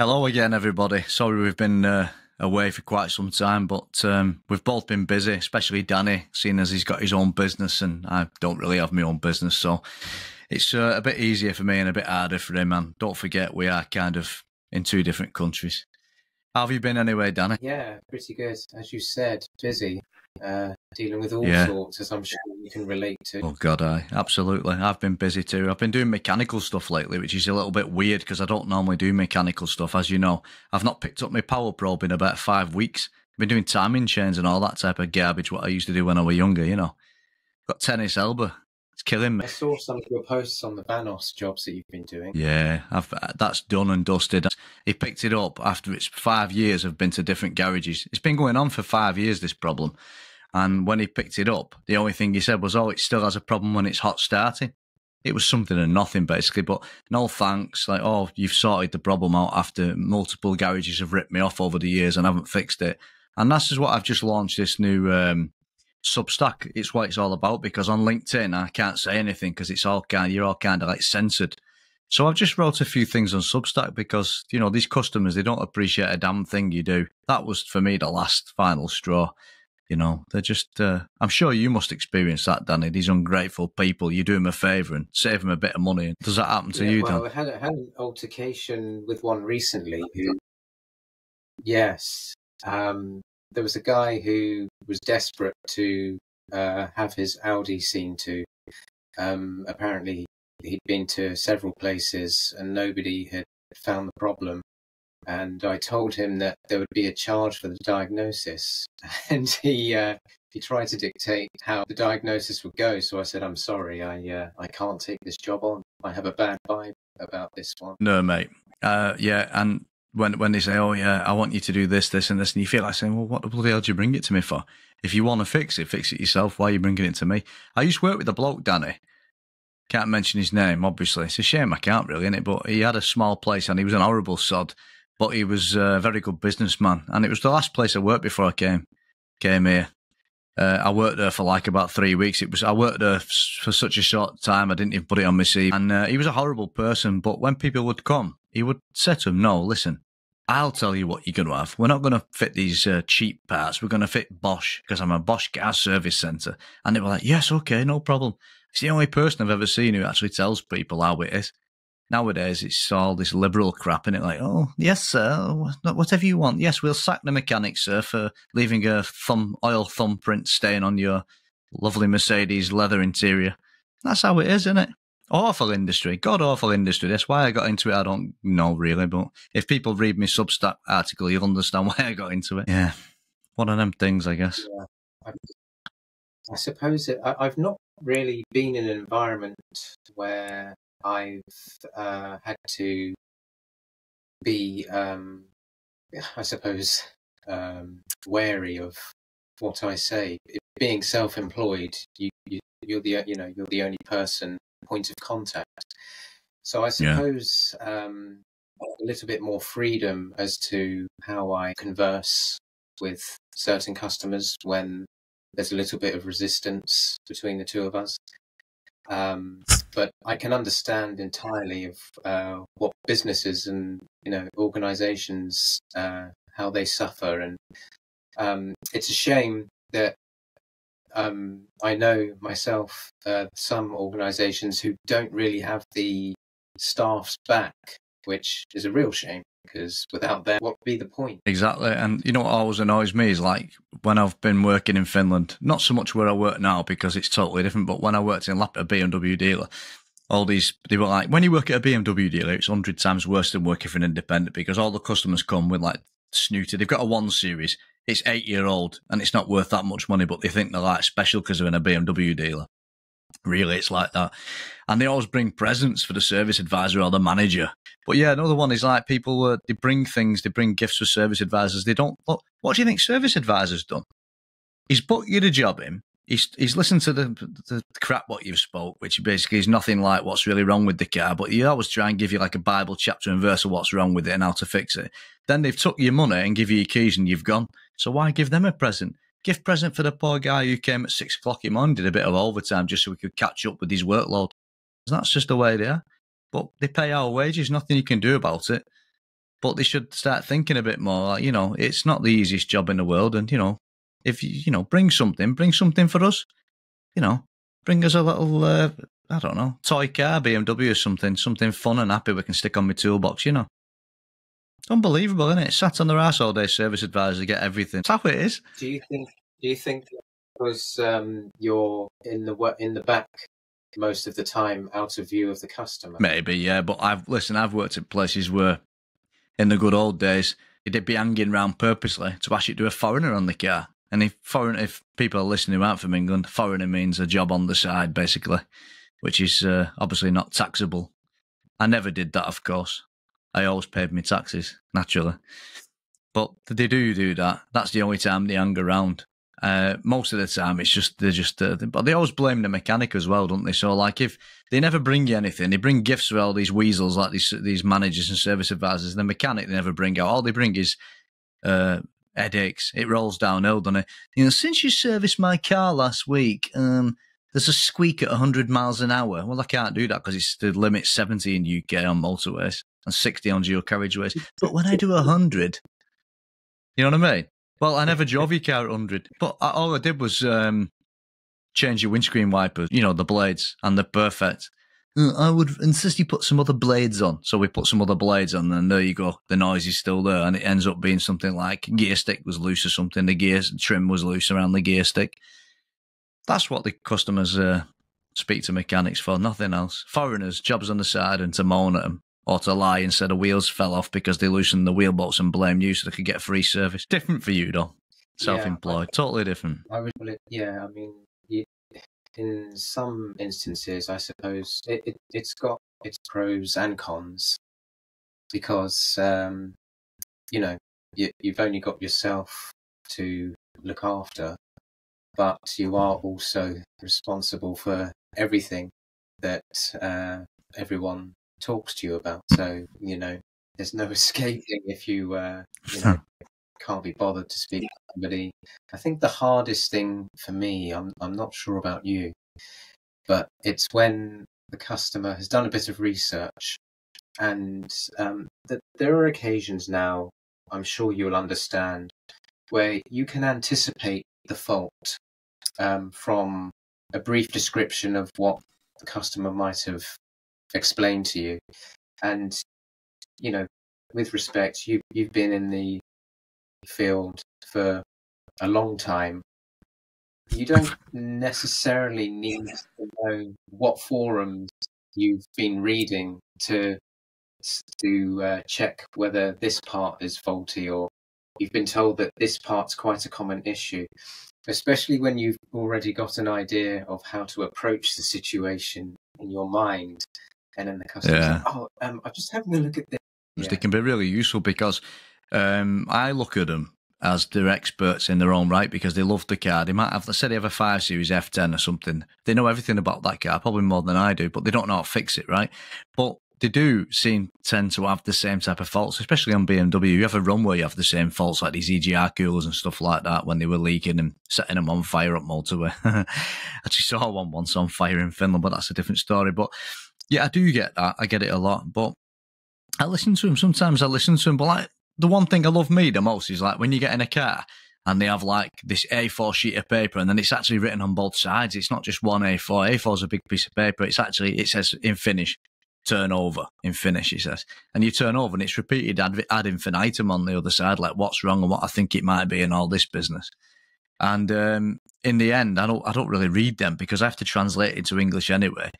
Hello again, everybody. Sorry we've been uh, away for quite some time, but um, we've both been busy, especially Danny, seeing as he's got his own business and I don't really have my own business. So it's uh, a bit easier for me and a bit harder for him. And don't forget, we are kind of in two different countries. How have you been anyway, Danny? Yeah, pretty good. As you said, busy uh, dealing with all Yeah. sorts, as I'm sure you can relate to. Oh God, I absolutely. I've been busy too. I've been doing mechanical stuff lately, which is a little bit weird because I don't normally do mechanical stuff. As you know, I've not picked up my power probe in about five weeks. I've been doing timing chains and all that type of garbage. What I used to do when I was younger, you know. Got tennis elbow. It's killing me. I saw some of your posts on the Vanos jobs that you've been doing. Yeah, I've, uh, that's done and dusted. He picked it up after it's five years of been to different garages. It's been going on for five years, this problem. And when he picked it up, the only thing he said was, oh, it still has a problem when it's hot starting. It was something and nothing, basically. But no thanks. Like, oh, you've sorted the problem out after multiple garages have ripped me off over the years and haven't fixed it. And that's just what I've just launched this new um, Substack. It's what it's all about because on LinkedIn, I can't say anything because it's all kind you're all kind of like censored. So I've just wrote a few things on Substack because, you know, these customers, they don't appreciate a damn thing you do. That was for me the last final straw. You know, they're just, uh, I'm sure you must experience that, Danny. These ungrateful people, you do them a favour and save them a bit of money. Does that happen to Yeah, you, well, Dan? I had, I had an altercation with one recently who, yes, um, there was a guy who was desperate to uh, have his Audi seen to. Um, apparently, he'd been to several places and nobody had found the problem. And I told him that there would be a charge for the diagnosis, and he uh, he tried to dictate how the diagnosis would go. So I said, "I'm sorry, I uh, I can't take this job on. I have a bad vibe about this one." No, mate. Uh, yeah, and when when they say, "Oh yeah, I want you to do this, this, and this," and you feel like saying, "Well, what the bloody hell do you bring it to me for? If you want to fix it, fix it yourself. Why are you bringing it to me?" I used to work with a bloke, Danny. Can't mention his name, obviously. It's a shame I can't really, innit? But he had a small place and he was an horrible sod, but he was a very good businessman. And it was the last place I worked before I came came here. Uh, I worked there for like about three weeks. It was I worked there for such a short time. I didn't even put it on my CV. And uh, he was a horrible person. But when people would come, he would say to them, "No, listen, I'll tell you what you're going to have. We're not going to fit these uh, cheap parts. We're going to fit Bosch because I'm a Bosch gas service centre." And they were like, "Yes, okay, no problem." It's the only person I've ever seen who actually tells people how it is. Nowadays, it's all this liberal crap, and it like, oh yes, sir, whatever you want. Yes, we'll sack the mechanic, sir, for leaving a thumb oil thumbprint stain on your lovely Mercedes leather interior. That's how it is, isn't it? Awful industry, god awful industry. That's why I got into it. I don't know really, but if people read my Substack article, you'll understand why I got into it. Yeah, one of them things, I guess. I, I suppose it, I, I've not really been in an environment where I've uh, had to be, um, I suppose, um, wary of what I say. Being self-employed, you, you you're the you know you're the only person point of contact. So I Yeah. suppose um, a little bit more freedom as to how I converse with certain customers when there's a little bit of resistance between the two of us. Um, but I can understand entirely of uh, what businesses and you know organisations uh, how they suffer, and um, it's a shame that um, I know myself uh, some organisations who don't really have the staff's back, which is a real shame because without them, what would be the point? Exactly. And you know what always annoys me is like when I've been working in Finland, not so much where I work now because it's totally different, but when I worked in Lap- a BMW dealer, all these, they were like, when you work at a BMW dealer, it's 100 times worse than working for an independent because all the customers come with like snooty. They've got a one series, it's eight year old and it's not worth that much money, but they think they're like special because they're in a BMW dealer. Really, it's like that. And they always bring presents for the service advisor or the manager. But yeah, another one is like people, uh, they bring things, they bring gifts for service advisors. They don't, what, what do you think service advisors done? He's put you the job in. He's, he's listened to the, the crap what you've spoke, which basically is nothing like what's really wrong with the car, but he always try and give you like a Bible chapter and verse of what's wrong with it and how to fix it. Then they've took your money and give you your keys and you've gone. So why give them a present? Gift present for the poor guy who came at six o'clock in the morning, did a bit of overtime just so we could catch up with his workload. That's just the way they are. But they pay our wages, nothing you can do about it. but they should start thinking a bit more. Like, you know, it's not the easiest job in the world, and you know, if you you know, bring something, bring something for us. You know, bring us a little, uh, I don't know, toy car, BMW or something, something fun and happy we can stick on my toolbox. You know, unbelievable, isn't it? Sat on their ass all day, service advisor, get everything. That's how it is. Do you think? Do you think because um, you're in the in the back most of the time, out of view of the customer? Maybe, yeah. But I've listen. I've worked at places where, in the good old days, they'd be hanging around purposely to actually do a foreigner on the car. And if foreign, if people are listening who aren't from England, foreigner means a job on the side, basically, which is uh, obviously not taxable. I never did that, of course. I always paid my taxes, naturally. But they do do that. That's the only time they hang around. Uh, most of the time, it's just they're just, uh, but they always blame the mechanic as well, don't they? So, like, if they never bring you anything, they bring gifts for all these weasels, like these these managers and service advisors. The mechanic they never bring out. All they bring is uh, headaches. It rolls downhill, doesn't it? You know, since you serviced my car last week, um, there's a squeak at 100 miles an hour. Well, I can't do that because it's the limit 70 in UK on motorways and 60 on dual carriageways. But when I do 100, you know what I mean? Well, I never drove your car at 100, but all I did was um, change your windscreen wipers, you know, the blades, and they're perfect. Uh, I would insist you put some other blades on. So we put some other blades on, and there you go. The noise is still there, and it ends up being something like gear stick was loose or something. The gear trim was loose around the gear stick. That's what the customers uh, speak to mechanics for, nothing else. Foreigners, jobs on the side, and to moan at them or to lie and say the wheels fell off because they loosened the wheel bolts and blame you so they could get free service. Different for you, though. Self-employed, yeah, totally different. I would, yeah. I mean, in some instances, I suppose it, it it's got its pros and cons because um, you know you, you've only got yourself to look after, but you are also responsible for everything that uh, everyone talks to you about. So you know, there's no escaping if you uh, you know can't be bothered to speak to somebody. I think the hardest thing for me, I'm I'm not sure about you, but it's when the customer has done a bit of research, and um, that there are occasions now. I'm sure you'll understand where you can anticipate the fault um, from a brief description of what the customer might have explained to you. And, you know, with respect, you, you've been in the field for a long time. You don't necessarily need to know what forums you've been reading to to uh, check whether this part is faulty or you've been told that this part's quite a common issue especially when you've already got an idea of how to approach the situation in your mind and then the customer yeah. like, oh, um, I'm just having a look at this. Yeah. They can be really useful because um, I look at them as they're experts in their own right because they love the car. They might have, let's say they have a 5 Series F10 or something. They know everything about that car, probably more than I do, but they don't know how to fix it, right? But they do seem tend to have the same type of faults, especially on BMW. You have a run where you have the same faults, like these EGR coolers and stuff like that, when they were leaking and setting them on fire up motorway. I actually, saw one once on fire in Finland, but that's a different story. But yeah, I do get that. I get it a lot. But I listen to him. Sometimes I listen to him. But like the one thing I love me the most is like when you get in a car and they have like this A4 sheet of paper and then it's actually written on both sides. It's not just one A4. A4 is a big piece of paper. It's actually, it says in Finnish, turn over in Finnish, it says. And you turn over and it's repeated ad, ad infinitum on the other side, like what's wrong and what I think it might be and all this business. And um, in the end, I don't, I don't really read them because I have to translate it into English anyway.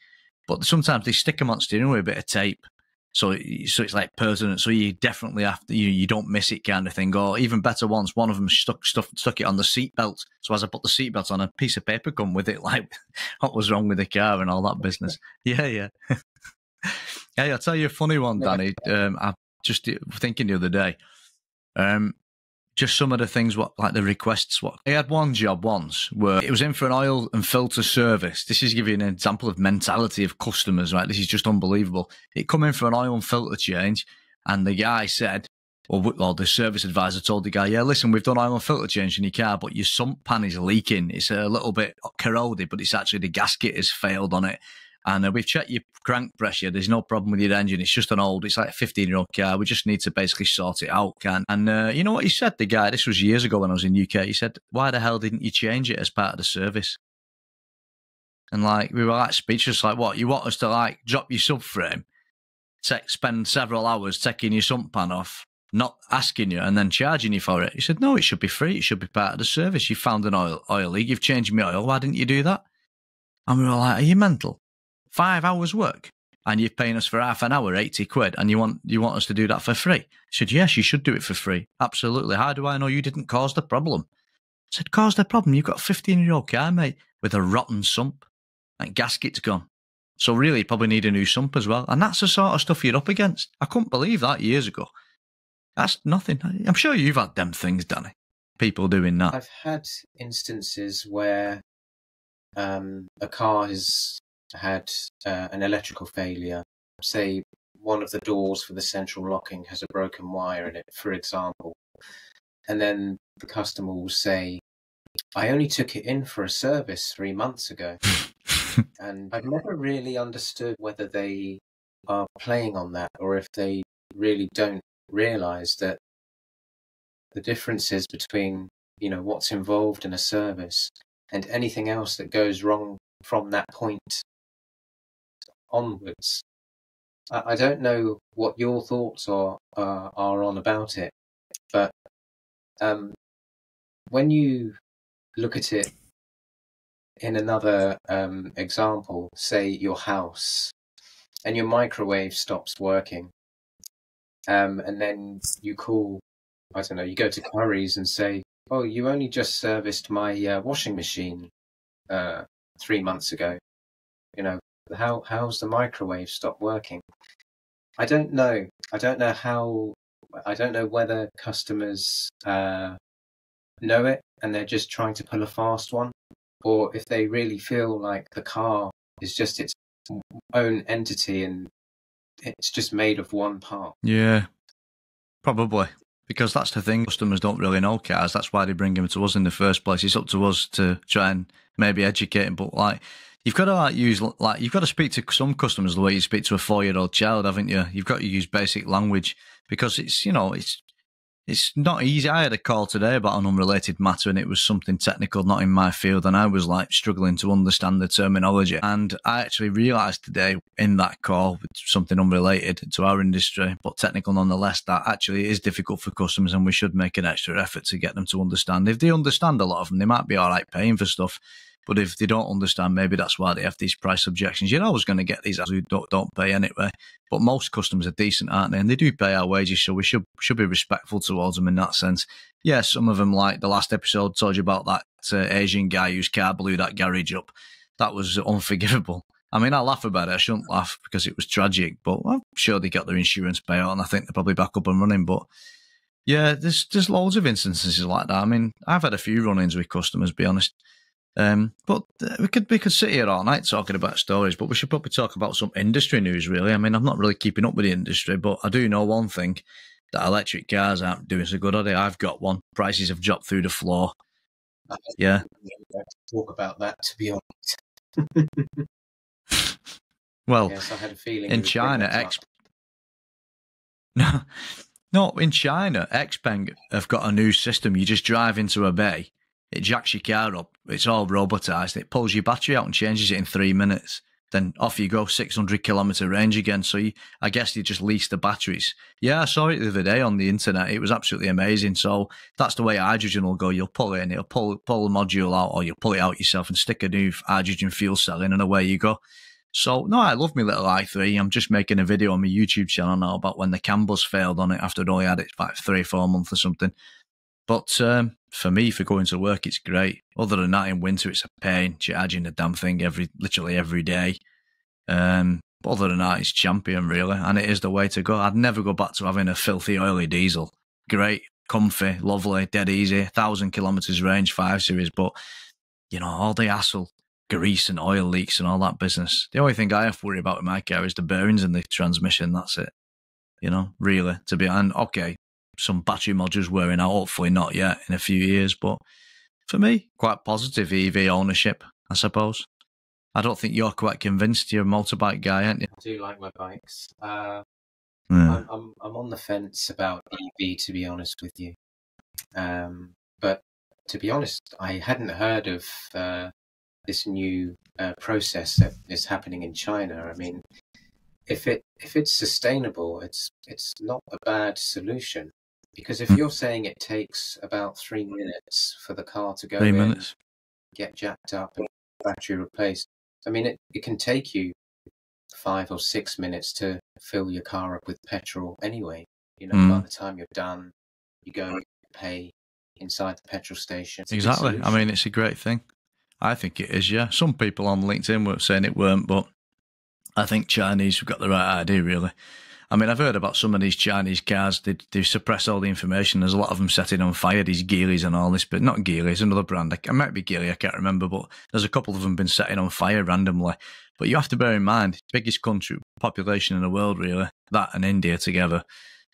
But sometimes they stick them on steering with a bit of tape. So, so it's like pertinent. So you definitely have to, you, you don't miss it kind of thing. Or even better, once one of them stuck stuff stuck it on the seatbelt. So as I put the seatbelt on, a piece of paper come with it, like what was wrong with the car and all that business. Yeah, yeah. hey, I'll tell you a funny one, Danny. Um, I just thinking the other day. Um, just some of the things what like the requests what he had one job once where it was in for an oil and filter service. This is giving an example of mentality of customers right? This is just unbelievable. It come in for an oil and filter change and the guy said or, or the service advisor told the guy yeah listen we've done oil and filter change in your car but your sump pan is leaking. It's a little bit corroded but it's actually the gasket has failed on it And uh, we've checked your crank pressure. There's no problem with your engine. It's just an old, it's like a 15 year old car. We just need to basically sort it out. Can and uh, you know what he said? The guy, this was years ago when I was in UK. He said, "Why the hell didn't you change it as part of the service?" And like we were like speechless. Like, what you want us to like drop your subframe, take, spend several hours taking your sump pan off, not asking you, and then charging you for it? He said, "No, it should be free. It should be part of the service. You found an oil oil leak. You've changed my oil. Why didn't you do that?" And we were like, "Are you mental? Five hours work." And you're paying us for half an hour, eighty quid, and you want you want us to do that for free? He said, "Yes, you should do it for free. Absolutely. How do I know you didn't cause the problem?" I said, "Cause the problem? You've got a fifteen year old car, mate, with a rotten sump, and gasket's gone. So really, you probably need a new sump as well. And that's the sort of stuff you're up against. I couldn't believe that years ago. That's nothing. I'm sure you've had them things, Danny. People doing that. I've had instances where um, a car has had uh, an electrical failure. Say one of the doors for the central locking has a broken wire in it, for example. And then the customer will say, I only took it in for a service three months ago. and I've never really understood whether they are playing on that or if they really don't realize that the differences between you know what's involved in a service and anything else that goes wrong from that point onwards. I, I don't know what your thoughts are uh, are on about it, but um, when you look at it in another um, example, say your house, and your microwave stops working, um, and then you call, I don't know, you go to Currys and say, "Oh, you only just serviced my uh, washing machine uh, three months ago. You know, how how's the microwave stopped working?" I don't know. I don't know how. I don't know whether customers uh, know it and they're just trying to pull a fast one, or if they really feel like the car is just its own entity and it's just made of one part. Yeah, probably. Because that's the thing, customers don't really know cars. That's why they bring them to us in the first place. It's up to us to try and maybe educate them. But like, you've got to like use like you've got to speak to some customers the way you speak to a four year old child, haven't you? You've got to use basic language because it's you know it's it's not easy. I had a call today about an unrelated matter and it was something technical, not in my field. And I was like struggling to understand the terminology. And I actually realized today in that call with something unrelated to our industry, but technical nonetheless, that actually is difficult for customers and we should make an extra effort to get them to understand. If they understand a lot of them, they might be all right paying for stuff. But if they don't understand, maybe that's why they have these price objections. You're always going to get these who don't, don't pay anyway. But most customers are decent, aren't they? And they do pay our wages, so we should should be respectful towards them in that sense. Yeah, some of them, like the last episode, told you about that uh, Asian guy whose car blew that garage up. That was unforgivable. I mean, I laugh about it. I shouldn't laugh because it was tragic, but I'm sure they got their insurance payout, and I think they're probably back up and running. But yeah, there's there's loads of instances like that. I mean, I've had a few run-ins with customers, be honest. Um, but uh, we could we could sit here all night talking about stories, but we should probably talk about some industry news. Really, I mean, I'm not really keeping up with the industry, but I do know one thing: that electric cars aren't doing so good, are they? I've got one. Prices have dropped through the floor. Yeah. Talk about that, to be honest. well, yes, I had a feeling in China, X. No, no, in China, Xpeng have got a new system. You just drive into a bay it jacks your car up. It's all robotized. It pulls your battery out and changes it in three minutes. Then off you go, 600 kilometer range again. So you, I guess you just lease the batteries. Yeah, I saw it the other day on the internet. It was absolutely amazing. So that's the way hydrogen will go. You'll pull it in, it'll pull, pull the module out, or you'll pull it out yourself and stick a new hydrogen fuel cell in, and away you go. So no, I love my little i3. I'm just making a video on my YouTube channel now about when the CAN bus failed on it after I'd only had it like three, four months or something. But um, for me, for going to work, it's great. Other than that, in winter, it's a pain charging the damn thing every, literally every day. Um, but other than that, it's champion really, and it is the way to go. I'd never go back to having a filthy oily diesel. Great, comfy, lovely, dead easy, thousand kilometers range, five series. But you know, all the hassle, grease and oil leaks and all that business. The only thing I have to worry about in my car is the bearings and the transmission. That's it. You know, really to be and okay, some battery modules wearing out. Hopefully not yet in a few years, but for me, quite positive EV ownership, I suppose. I don't think you're quite convinced. You're a motorbike guy, aren't you? I do like my bikes. Uh, Yeah. I'm, I'm I'm on the fence about EV, to be honest with you. Um, but to be honest, I hadn't heard of uh, this new uh, process that is happening in China. I mean, if it if it's sustainable, it's it's not a bad solution. Because if Mm. you're saying it takes about three minutes for the car to go Three in, minutes. get jacked up, and battery replaced, I mean, it, it can take you five or six minutes to fill your car up with petrol anyway. You know, by Mm. the time you're done, you go and pay inside the petrol station. It's a good Exactly. I mean, it's a great thing. I think it is, yeah. Some people on LinkedIn were saying it weren't, but I think Chinese have got the right idea, really. I mean, I've heard about some of these Chinese cars. They, they suppress all the information. There's a lot of them setting on fire, these Geelys and all this, but not Geely's, another brand. It might be Geely, I can't remember, but there's a couple of them been setting on fire randomly. But you have to bear in mind, biggest country, population in the world, really, that and India together.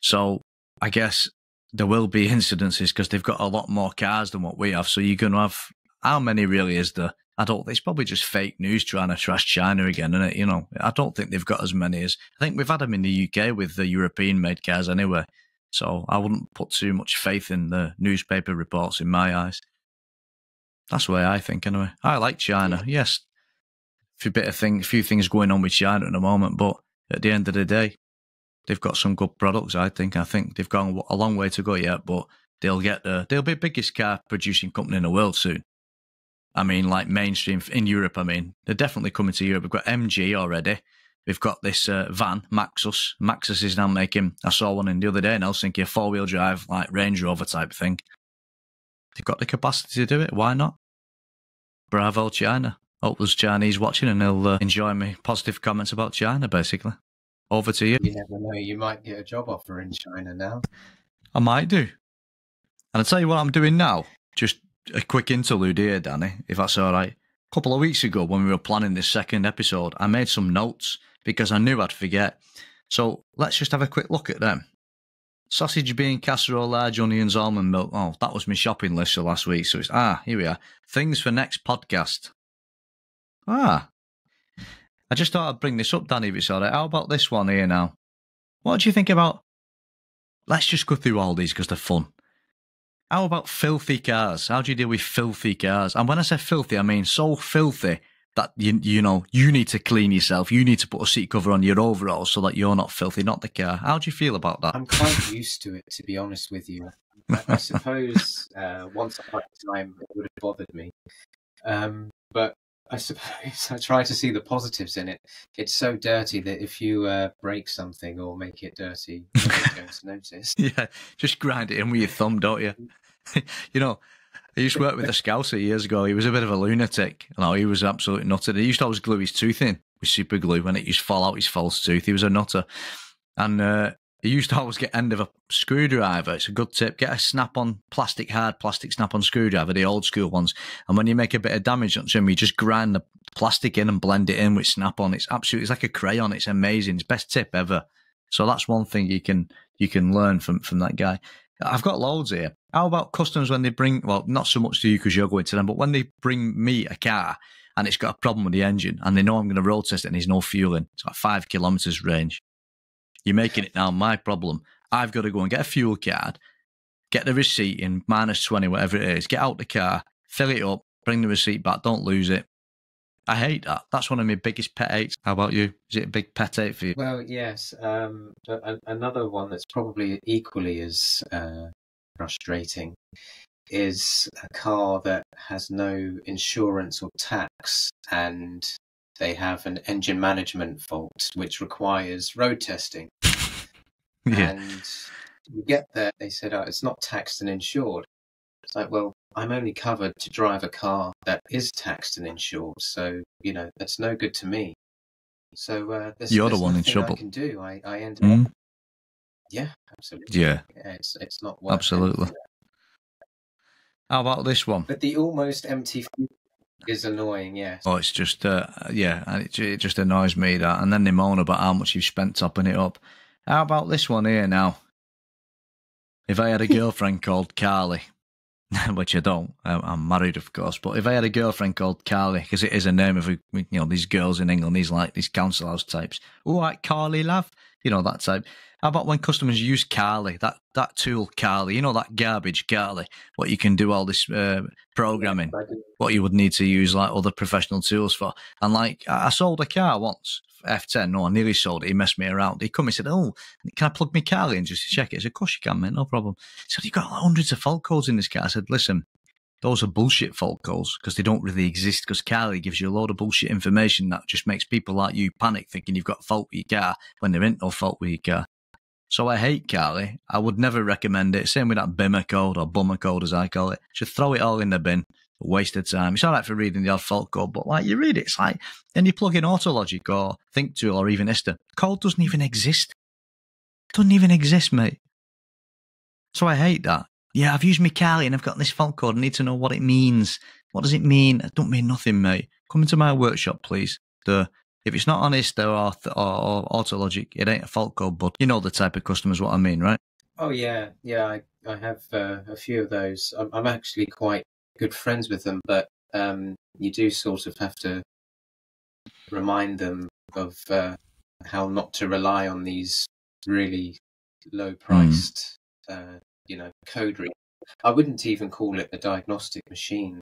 So I guess there will be incidences because they've got a lot more cars than what we have. So you're going to have how many really is there? I don't. It's probably just fake news trying to trash China again, isn't it? You know, I don't think they've got as many as I think we've had them in the UK with the European-made cars anyway. So I wouldn't put too much faith in the newspaper reports in my eyes. That's the way I think, anyway. I like China. Yes, a few bit of thing, a few things going on with China at the moment, but at the end of the day, they've got some good products. I think. I think they've gone a long way to go yet, but they'll get there. they'll be the biggest car producing company in the world soon. I mean, like mainstream in Europe. I mean, they're definitely coming to Europe. We've got MG already. We've got this uh, van, Maxus. Maxus is now making. I saw one in the other day in Helsinki, a four wheel drive, like Range Rover type thing. They've got the capacity to do it. Why not? Bravo, China. Hope there's Chinese watching and they'll uh, enjoy my positive comments about China, basically. Over to you. You never know. You might get a job offer in China now. I might do. And I'll tell you what I'm doing now. Just a quick interlude here, Danny, if that's all right. A couple of weeks ago, when we were planning this second episode, I made some notes because I knew I'd forget. So let's just have a quick look at them. Sausage, bean, casserole, large onions, almond milk. Oh, that was my shopping list for last week. So it's, ah, here we are. Things for next podcast. Ah. I just thought I'd bring this up, Danny, if it's all right. How about this one here now? What do you think about let's just go through all these because they're fun. How about filthy cars? How do you deal with filthy cars? And when I say filthy, I mean so filthy that you you know you need to clean yourself. You need to put a seat cover on your overalls so that you're not filthy, not the car. How do you feel about that? I'm quite used to it, to be honest with you. I, suppose uh, once upon a time it would have bothered me, um, but I suppose I try to see the positives in it. It's so dirty that if you uh, break something or make it dirty, nobody's going to notice. yeah, just grind it in with your thumb, don't you? you know, I used to work with a scouser years ago. He was a bit of a lunatic. No, he was absolutely nutted. He used to always glue his tooth in with super glue when it used to fall out his false tooth. He was a nutter. And uh, he used to always get end of a screwdriver. It's a good tip. Get a snap on plastic, hard plastic snap on screwdriver, the old school ones. And when you make a bit of damage on them, you just grind the plastic in and blend it in with snap on. It's absolutely, it's like a crayon. It's amazing. It's best tip ever. So that's one thing you can you can learn from from that guy. I've got loads here. How about customers when they bring, well, not so much to you because you're going to them, but when they bring me a car and it's got a problem with the engine and they know I'm going to road test it and there's no fuel fueling, it's like five kilometers range. You're making it now my problem. I've got to go and get a fuel card, get the receipt in minus 20, whatever it is, get out the car, fill it up, bring the receipt back, don't lose it. I hate that. That's one of my biggest pet hates. How about you? Is it a big pet hate for you? Well, yes. Um, another one that's probably equally as uh, frustrating is a car that has no insurance or tax, and they have an engine management fault which requires road testing. Yeah. And you get there, they said, oh, it's not taxed and insured. It's like, well, I'm only covered to drive a car that is taxed and insured, so you know that's no good to me. So uh, there's, You're the one in trouble. I can do. I, I end up, Mm, yeah, absolutely. yeah, Yeah, it's it's not absolutely. How about this one? But the almost empty is annoying. Yes. Oh, it's just, uh, yeah, and it, it just annoys me that. And then they moan about how much you've spent topping it up. How about this one here now? If I had a girlfriend called Carly, which I don't. I'm married, of course. But if I had a girlfriend called Carly, because it is a name of you know these girls in England, these like these council house types. Oh, like Carly, love, you know that type. How about when customers use Carly, that that tool Carly, you know that garbage Carly, what you can do all this uh, programming, what you would need to use like other professional tools for. And like I sold a car once, F10. No, I nearly sold it. He messed me around. He come and said, "Oh, can I plug my car in just to check it?" I said, "Of course you can, mate. No problem." He said, "You've got hundreds of fault codes in this car." I said, "Listen." Those are bullshit fault codes because they don't really exist. Because Carly gives you a load of bullshit information that just makes people like you panic, thinking you've got a fault with your car when there ain't no fault with your car. So I hate Carly. I would never recommend it. Same with that Bimmer code or Bummer code, as I call it. Should throw it all in the bin. Waste of time. It's all right for reading the odd fault code, but like you read it, it's like then you plug in AutoLogic or ThinkTool or even ISTA. Code doesn't even exist. Doesn't even exist, mate. So I hate that. Yeah, I've used my Carly and I've got this fault code. I need to know what it means. What does it mean? It don't mean nothing, mate. Come into my workshop, please. The if it's not honest or, or, or AutoLogic, it ain't a fault code. But you know the type of customers what I mean, right? Oh yeah, yeah. I I have uh, a few of those. I'm, I'm actually quite good friends with them, but um, you do sort of have to remind them of uh, how not to rely on these really low priced, mm. uh, you know, code readers. I wouldn't even call it a diagnostic machine,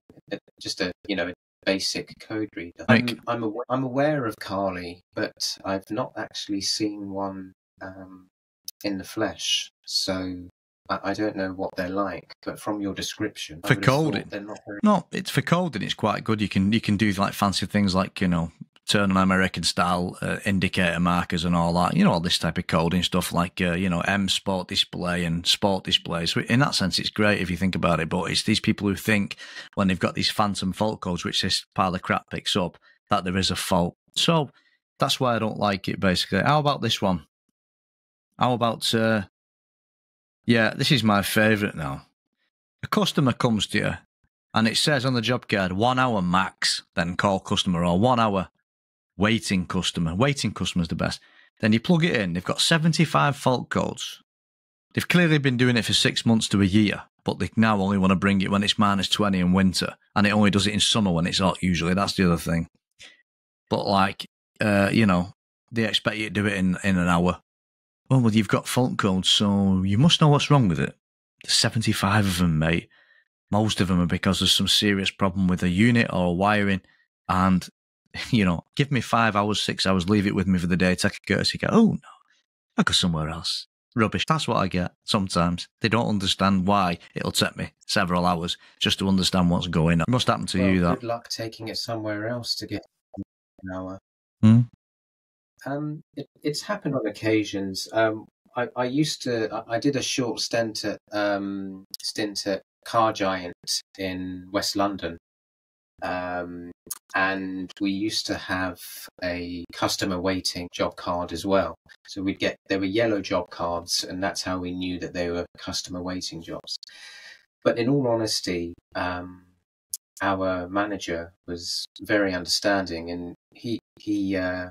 just a you know basic code reader. I'm I'm, aw- I'm aware of Carly, but I've not actually seen one um, in the flesh. So I, don't know what they're like, but from your description, for coding, they're not very... no, it's for coding. It's quite good. You can you can do like fancy things like you know turn on American style uh, indicator markers and all that. You know all this type of coding stuff like uh, you know M Sport Display and Sport Display. So in that sense, it's great if you think about it. But it's these people who think when they've got these phantom fault codes, which this pile of crap picks up, that there is a fault. So that's why I don't like it. Basically, how about this one? How about uh, yeah, this is my favourite now. A customer comes to you and it says on the job card, one hour max, then call customer, or one hour waiting customer. Waiting customer's the best. Then you plug it in, they've got 75 fault codes. They've clearly been doing it for six months to a year, but they now only want to bring it when it's minus 20 in winter, and it only does it in summer when it's hot, usually. That's the other thing. But, like, uh, you know, they expect you to do it in, in an hour. Oh, well, you've got fault codes, so you must know what's wrong with it. There's 75 of them, mate. Most of them are because there's some serious problem with a unit or wiring. And, you know, give me five hours, six hours, leave it with me for the day, take a courtesy go, oh, no, I'll go somewhere else. Rubbish. That's what I get sometimes. They don't understand why it'll take me several hours just to understand what's going on. It must happen to well, you, that. Good luck taking it somewhere else to get an hour. Hmm? Um, it, it's happened on occasions. Um, I, I, used to. I, did a short stint at um, stint at Car Giant in West London, um, and we used to have a customer waiting job card as well. So we'd get there were yellow job cards, and that's how we knew that they were customer waiting jobs. But in all honesty, um, our manager was very understanding, and he he uh,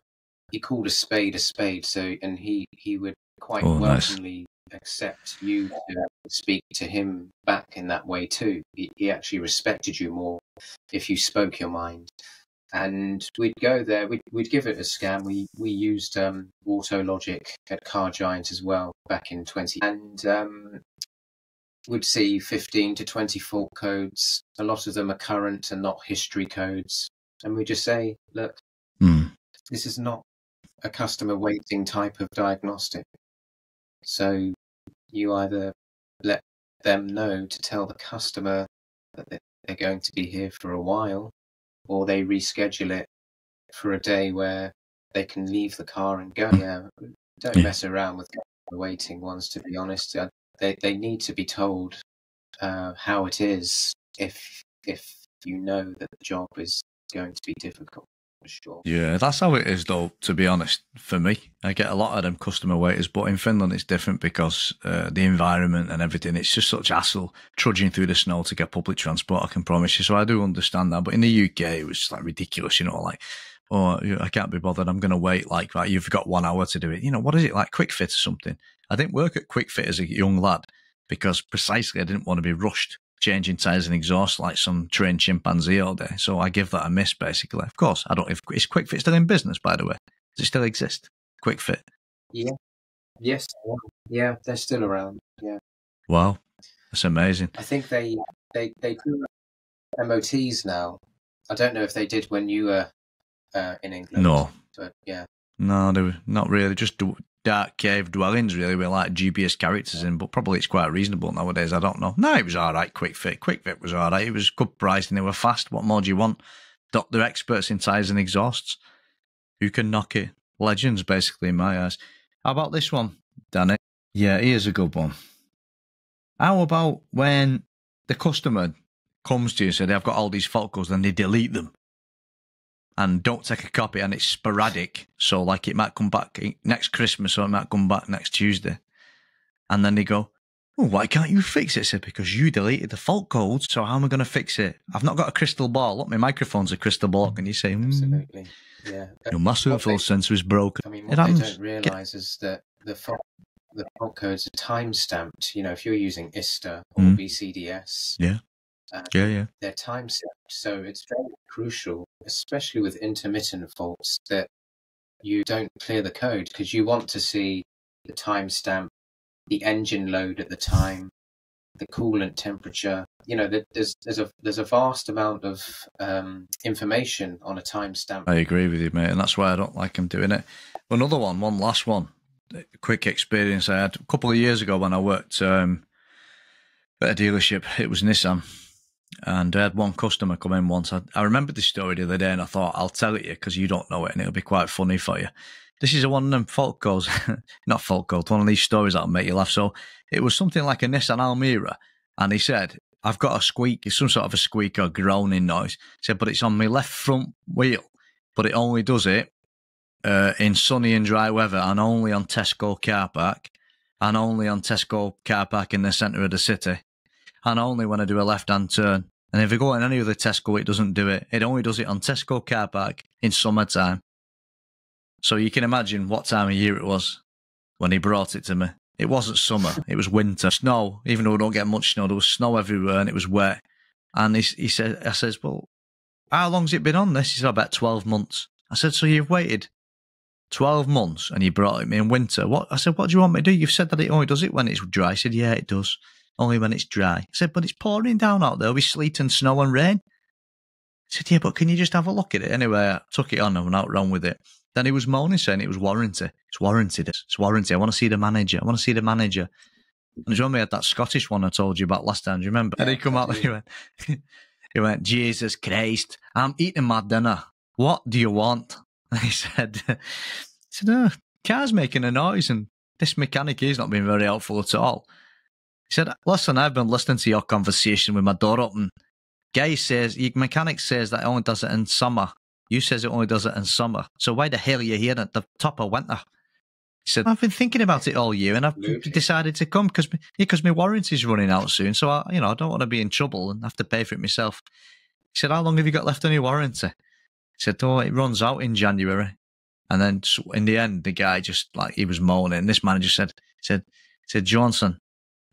he called a spade a spade. So, and he he would quite oh. Accept you to speak to him back in that way too. He, he actually respected you more if you spoke your mind. And we'd go there. We'd, we'd give it a scan. We we used um, AutoLogic at Car Giant as well back in twenty, and um, would see 15 to 20 fault codes. A lot of them are current and not history codes. And we just say, look, mm. this is not a customer waiting type of diagnostic. So you either let them know to tell the customer that they're going to be here for a while, or they reschedule it for a day where they can leave the car and go. Yeah, don't yeah. mess around with the waiting ones. To be honest, uh, they they need to be told uh, how it is if if you know that the job is going to be difficult sure. Yeah, that's how it is, though. To be honest, for me, I get a lot of them customer waiters, but in Finland it's different because uh, the environment and everything. It's just such hassle trudging through the snow to get public transport. I can promise you. So I do understand that. But in the UK, it was like ridiculous. You know, like oh, I can't be bothered. I'm going to wait like that. You've got one hour to do it. You know, what is it like Kwik Fit or something? I didn't work at Kwik Fit as a young lad because precisely I didn't want to be rushed changing tires and exhaust like some trained chimpanzee all day. So I give that a miss, basically. Of course, I don't. If is Kwik Fit still in business, by the way? Does it still exist? Kwik Fit. Yeah. Yes. Yeah, they're still around. Yeah. Wow, that's amazing. I think they they they do MOTs now. I don't know if they did when you were uh, in England. No, but yeah. No, they were not really. Just dark cave dwellings, really, with like dubious characters in. But probably it's quite reasonable nowadays. I don't know. No, it was all right. Kwik Fit, Kwik Fit was all right. It was good price and they were fast. What more do you want? They're experts in tires and exhausts. Who can knock it? Legends, basically, in my eyes. How about this one, Danny? Yeah, here's a good one. How about when the customer comes to you and says, I've got all these fault codes, then they delete them and don't take a copy and it's sporadic. So, like, it might come back next Christmas or it might come back next Tuesday. And then they go, Oh, why can't you fix it? Said, because you deleted the fault code. So how am I going to fix it? I've not got a crystal ball. Look, my microphone's a crystal ball. Can you say, mm, absolutely? Yeah. Your mass air flow sensor is broken. I mean, what they don't realise is that the fault the fault codes are time stamped. You know, if you're using ISTA or mm. BCDS, yeah, yeah, yeah, they're time stamped. So it's very crucial, especially with intermittent faults, that you don't clear the code because you want to see the timestamp, the engine load at the time, the coolant temperature. You know, there's there's a there's a vast amount of um, information on a timestamp. I agree with you, mate, and that's why I don't like them doing it. Another one, one last one quick experience I had a couple of years ago when I worked um, at a dealership. It was Nissan, and I had one customer come in once. I, I remembered this story the other day, and I thought I'll tell it you because you don't know it, and it'll be quite funny for you. This is a one of them fault codes, not fault codes, one of these stories that'll make you laugh. So it was something like a Nissan Almera, and he said, "I've got a squeak, it's some sort of a squeak or groaning noise." He said, "But it's on my left front wheel, but it only does it uh, in sunny and dry weather and only on Tesco car park and only on Tesco car park in the centre of the city and only when I do a left hand turn. And if I go in any other Tesco, it doesn't do it. It only does it on Tesco car park in summertime. So you can imagine what time of year it was when he brought it to me. It wasn't summer, it was winter. Snow, even though we don't get much snow, there was snow everywhere and it was wet. And he, he said, I says, well, how long's it been on this? He said, about 12 months. I said, so you've waited 12 months and you brought it me in winter. What I said, what do you want me to do? You've said that it only does it when it's dry. I said, yeah, it does. Only when it's dry. I said, but it's pouring down out there with sleet and snow and rain. I said, yeah, but can you just have a look at it? Anyway, I took it on and went out wrong with it. Then he was moaning, saying it was warranty. It's warranted. It's warranty. I want to see the manager. I want to see the manager. And do you remember had that Scottish one I told you about last time? Do you remember? Yeah, and he come out and he went, he went, Jesus Christ, I'm eating my dinner. What do you want? he said, he said, oh, car's making a noise and this mechanic is not being very helpful at all. He said, listen, I've been listening to your conversation with my door open. Guy says, your mechanic says that it only does it in summer. You says it only does it in summer. So why the hell are you here at the top of winter? He said, I've been thinking about it all year and I've decided to come because because my warranty's running out soon. So, I, you know, I don't want to be in trouble and have to pay for it myself. He said, how long have you got left on your warranty? He said, "Oh, it runs out in January." And then in the end, the guy just like he was moaning. This manager said, "said said Johnson,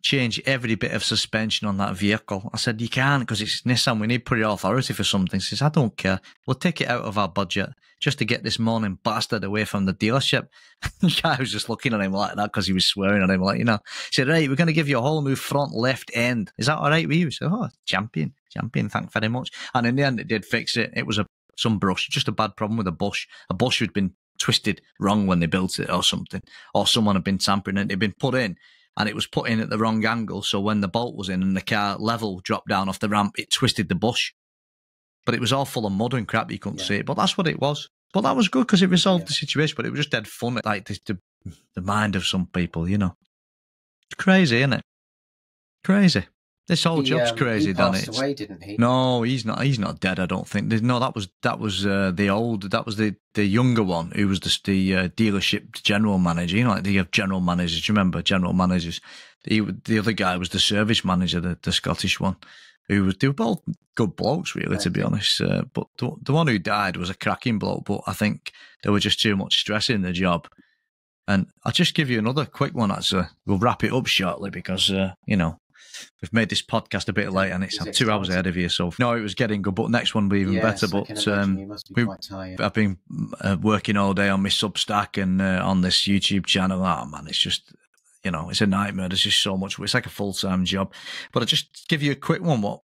change every bit of suspension on that vehicle." I said, "You can't because it's Nissan. We need pretty authority for something." He says, "I don't care. We'll take it out of our budget just to get this morning bastard away from the dealership." guy was just looking at him like that because he was swearing at him, like you know. He said, "Right, we're going to give you a whole new front left end. Is that all right with you?" Said, "Oh, champion." Champion, thank very much. And in the end, it did fix it. It was a some brush, just a bad problem with a bush. A bush had been twisted wrong when they built it or something, or someone had been tampering it. It had been put in and it was put in at the wrong angle. So when the bolt was in and the car level dropped down off the ramp, it twisted the bush. But it was all full of mud and crap. You couldn't yeah. see it. But that's what it was. But that was good because it resolved yeah. the situation. But it was just dead fun. Like the, the, the mind of some people, you know. It's crazy, isn't it? Crazy. This whole he, job's um, crazy, passed it? away, didn't he? No, he's not. He's not dead. I don't think. No, that was that was uh, the old. That was the the younger one who was the, the uh, dealership general manager. You know, like the general managers. Do you remember general managers? He, the other guy was the service manager, the, the Scottish one. Who was they were both good blokes, really, to be honest. Uh, but the, the one who died was a cracking bloke. But I think there was just too much stress in the job. And I'll just give you another quick one. Actually, we'll wrap it up shortly because uh, you know we've made this podcast a bit late, and it's two hours ahead of you. So no, it was getting good, but next one will be even Yes, better. But um, be we-. I've been uh, working all day on my Substack and uh, on this YouTube channel. Oh man, it's just you know, it's a nightmare. There's just so much. It's like a full time job. But I just give you a quick one. What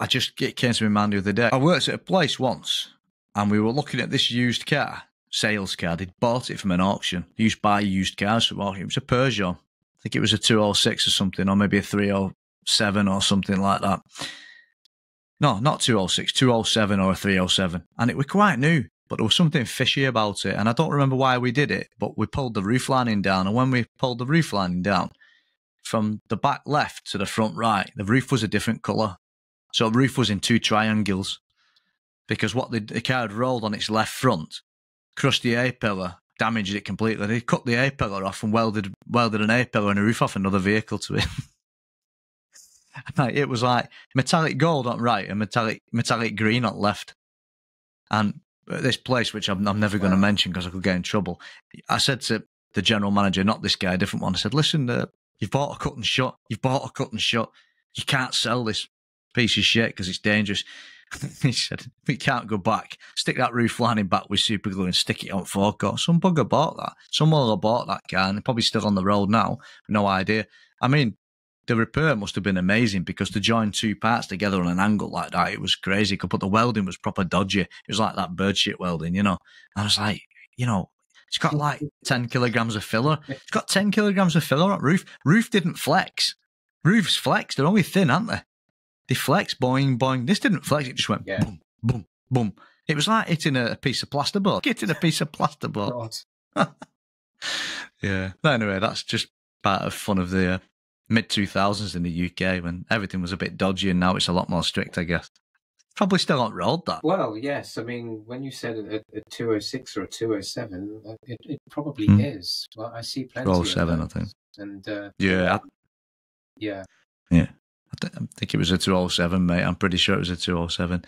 I just it came to my mind the other day. I worked at a place once, and we were looking at this used car, sales car. They'd bought it from an auction. They used to buy used cars from auction. It was a Peugeot. I think it was a 206 or something, or maybe a 307 or something like that. No, not 206, 207 or a 307. And it was quite new, but there was something fishy about it. And I don't remember why we did it, but we pulled the roof lining down. And when we pulled the roof lining down, from the back left to the front right, the roof was a different colour. So the roof was in two triangles because what the, the car had rolled on its left front, crushed the A pillar, damaged it completely. They cut the A pillar off and welded welded an A pillar and a roof off another vehicle to it. Like, it was like metallic gold on right and metallic metallic green on left. And this place, which I'm, I'm never going to Wow. mention because I could get in trouble, I said to the general manager, not this guy, a different one, I said, listen, uh, you've bought a cut and shut. You've bought a cut and shut. You can't sell this piece of shit because it's dangerous. he said, we can't go back. Stick that roof lining back with super glue and stick it on forecourt. Some bugger bought that. Someone will have bought that car and they're probably still on the road now. No idea. I mean, the repair must have been amazing because to join two parts together on an angle like that, it was crazy. But the welding was proper dodgy. It was like that bird shit welding, you know. And I was like, you know, it's got like 10 kilograms of filler. It's got 10 kilograms of filler on roof. Roof didn't flex. Roofs flex. They're only thin, aren't they? They flex, boing, boing. This didn't flex. It just went Yeah. boom, boom, boom. It was like hitting a piece of plasterboard. Hitting a piece of plasterboard. Yeah. But anyway, that's just part of fun of the uh, mid 2000s in the UK when everything was a bit dodgy and now it's a lot more strict, I guess. Probably still not rolled that. Well, yes. I mean, when you said a, a 206 or a 207, uh, it, it probably Hmm. is. Well, I see plenty 207, I think. And uh, Yeah, I, yeah, I think it was a 207, mate. I'm pretty sure it was a 207.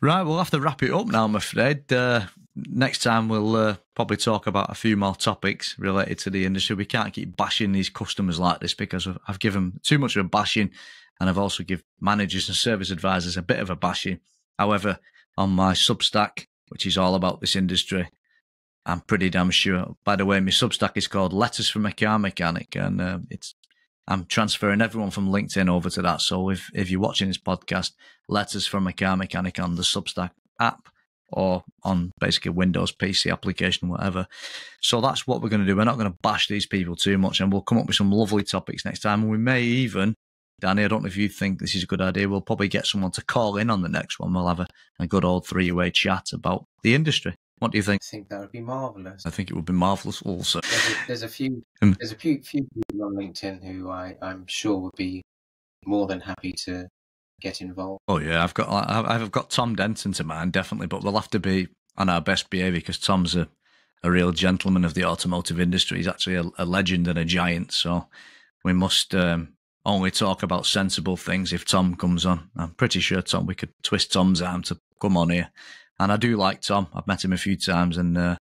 Right, we'll have to wrap it up now, I'm afraid. Uh, next time, we'll uh, probably talk about a few more topics related to the industry. We can't keep bashing these customers like this because I've- I've given too much of a bashing and I've also given managers and service advisors a bit of a bashing. However, on my Substack, which is all about this industry, I'm pretty damn sure. By the way, my Substack is called Letters from a Car Mechanic, and uh, it's I'm transferring everyone from LinkedIn over to that. So if, if you're watching this podcast, letters from a car mechanic on the Substack app or on basically Windows PC application, whatever. So that's what we're going to do. We're not going to bash these people too much and we'll come up with some lovely topics next time. And we may even, Danny, I don't know if you think this is a good idea. We'll probably get someone to call in on the next one. We'll have a, a good old three way chat about the industry. What do you think? I think that would be marvelous. I think it would be marvelous also. There's a, there's a few Um, there's a few few people on LinkedIn who I I'm sure would be more than happy to get involved. Oh yeah, I've got I've I've got Tom Denton to mind definitely, but we'll have to be on our best behaviour because Tom's a, a real gentleman of the automotive industry. He's actually a, a legend and a giant, so we must um, only talk about sensible things if Tom comes on. I'm pretty sure Tom we could twist Tom's arm to come on here, and I do like Tom. I've met him a few times, and uh,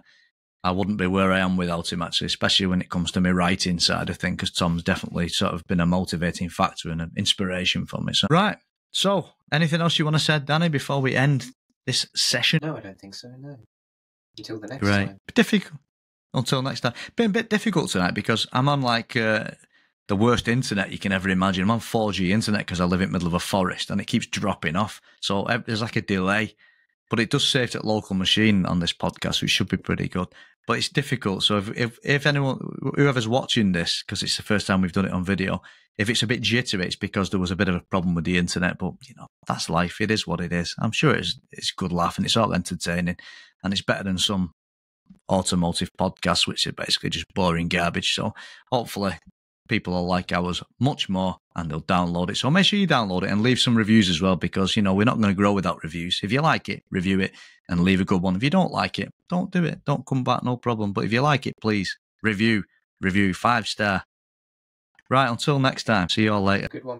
I wouldn't be where I am without him actually, especially when it comes to my writing side of things, because Tom's definitely sort of been a motivating factor and an inspiration for me. So right. So, anything else you want to say, Danny, before we end this session? No, I don't think so. No. Until the next Right. time. Difficult. Until next time. Been a bit difficult tonight because I'm on like uh, the worst internet you can ever imagine. I'm on 4G internet because I live in the middle of a forest and it keeps dropping off. So there's like a delay. But it does save to local machine on this podcast, which should be pretty good. But it's difficult. So if if, if anyone, whoever's watching this, because it's the first time we've done it on video, if it's a bit jittery, it's because there was a bit of a problem with the internet. But you know, that's life. It is what it is. I'm sure it's it's good laugh and it's all entertaining, and it's better than some automotive podcasts, which are basically just boring garbage. So hopefully people will like ours much more and they'll download it. So make sure you download it and leave some reviews as well because, you know, we're not going to grow without reviews. If you like it, review it and leave a good one. If you don't like it, don't do it. Don't come back, no problem. But if you like it, please review, review, five star. Right, until next time. See you all later. Good one.